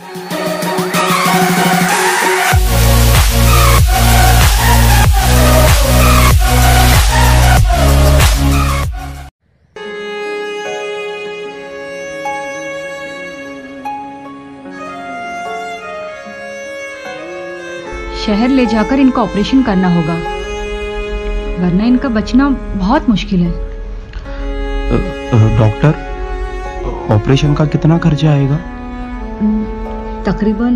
शहर ले जाकर इनका ऑपरेशन करना होगा। वरना इनका बचना बहुत मुश्किल है। डॉक्टर ऑपरेशन का कितना खर्चा आएगा? तकरीबन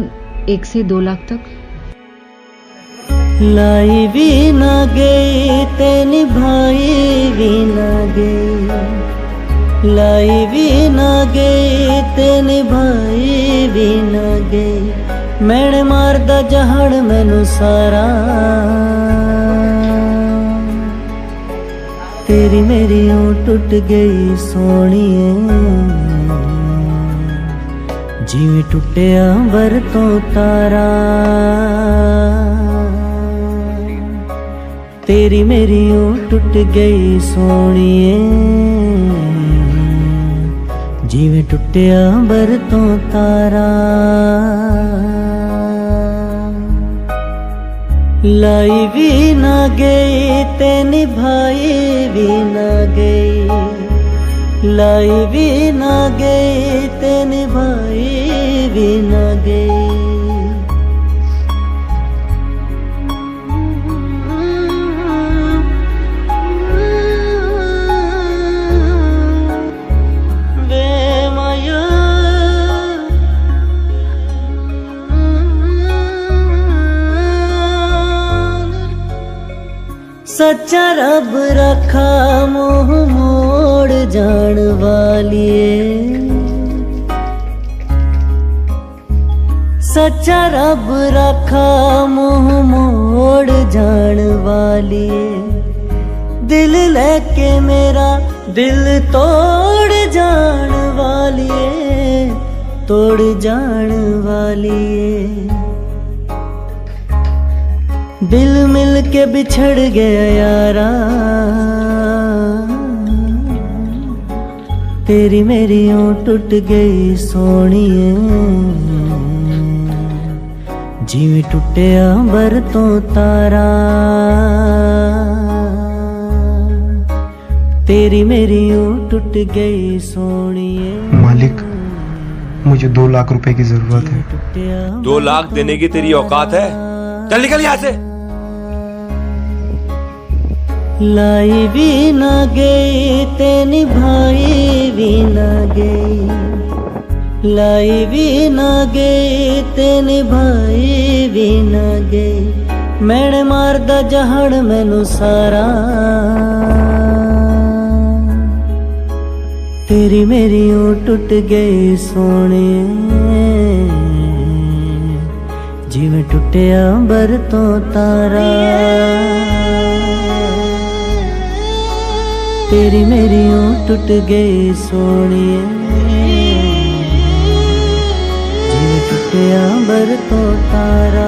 एक से दो लाख तक। लाई भी ना गई ते निभाई भी ना गई लाई भी न गई ते भाई भी न गई मैंने मारदा जहड़ मैनू सारा। तेरी मेरी ऊँ टूट गई सोनिए। ਜਿਵੇਂ ਟੁੱਟਿਆ ਅੰਬਰ ਤੋਂ ਤਾਰਾ ਤੇਰੀ ਮੇਰੀ ਉਹ ਟੁੱਟ ਗਈ ਸੋਣੀਏ ਜਿਵੇਂ ਟੁੱਟਿਆ ਅੰਬਰ ਤੋਂ ਤਾਰਾ लाई भी ना गई ते निभाई भी ना गई लाई भी ना गई ते निभाई भी ना गई सच्चा रब रखा मोह मोड़ जान वालिए सच्चा रब रखा मोह मोड़ जान वाली। दिल लेके मेरा दिल तोड़ जान वालिए तोड़ जान वालिए दिल मिल के बिछड़ गया यारा। तेरी मेरी ऊँ टूट गई सोनिए। ਜਿਵੇਂ ਟੁੱਟਿਆ अंबर तो तारा तेरी मेरी टूट गई सोनिए मालिक मुझे दो लाख रुपए की ज़रूरत है। दो लाख देने की तेरी औकात है। चल निकल यहाँ से। लाई भी ना गई तेनी भाई भी ना गई। लाई भी ना गई ते निभाई भी ना गई मैंने मारदा जहड़ मैनू सारा तेरी मेरी ऊँ टूट गई सोने ਜਿਵੇਂ ਟੁੱਟਿਆ ਅੰਬਰ ਤੋਂ ਤਾਰਾ ਤੇਰੀ ਮੇਰੀ ਉਹ ਟੁੱਟ ਗਈ ਸੋਹਣੀਏ तो तारा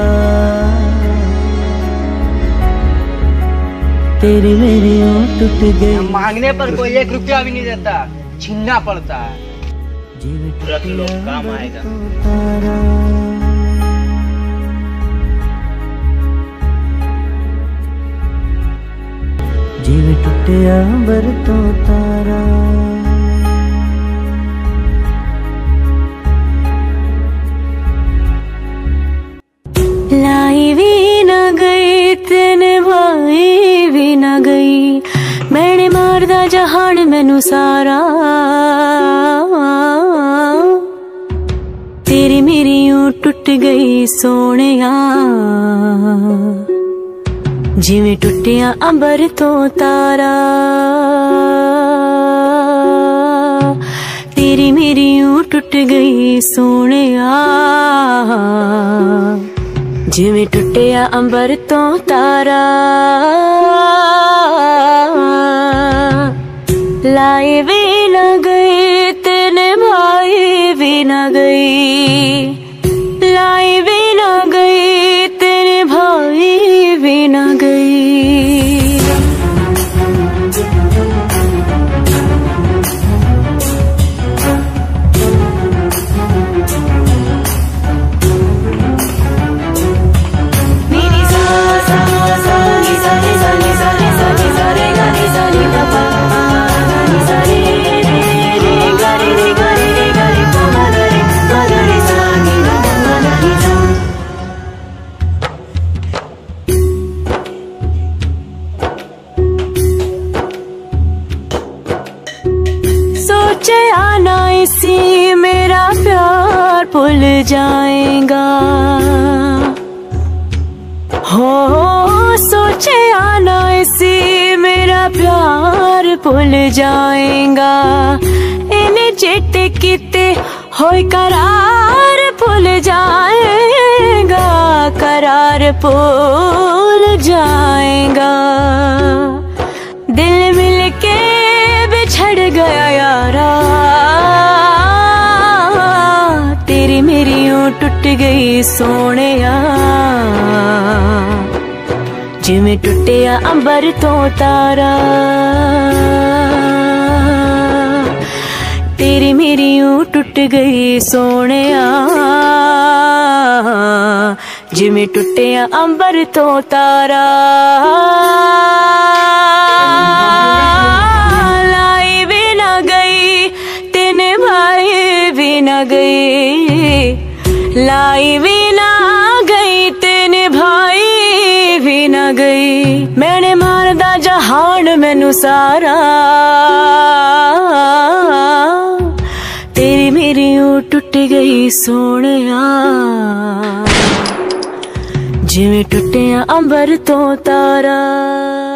तेरी मेरी टूट गई। मांगने पर कोई एक रुपया भी नहीं देता छीनना पड़ता है। तुरंत लोग काम आएगा। जीव टूटे अंबर तो तारा ਜਹਾਨ ਮੈਨੂੰ ਸਾਰਾ। ਤੇਰੀ ਮੇਰੀ ਉਹ ਟੁੱਟ ਗਈ ਸੋਹਣਿਆ। ਜਿਵੇਂ ਟੁੱਟਿਆ ਅੰਬਰ ਤੋਂ ਤਾਰਾ। ਤੇਰੀ ਮੇਰੀ ਉਹ ਟੁੱਟ ਗਈ ਸੋਹਣਿਆ। ਜਿਵੇਂ ਟੁੱਟਿਆ ਅੰਬਰ ਤੋਂ ਤਾਰਾ। लाए भी न गई तेने भाई भी न गई सोचे आना इसी मेरा प्यार भूल जाएगा। हो, सोचे आना इसी मेरा प्यार भूल जाएगा। इन चिट किते हो करार भूल जाएगा। करार भूल टूट गई सोने जिमें टुटिया अंबर तो तारा। तेरी मेरी यूँ टूट गई सोने जिमें टुटिया अंबर तो तारा। लाई भी ना गई, तेने भाई भी ना गई। लाई भी ना गई, तेने भाई भी ना गई। मैंने मारदा जहान मैनू सारा। तेरी मेरी ओ टूट गई सोने जिमें टुटिया अंबर तो तारा।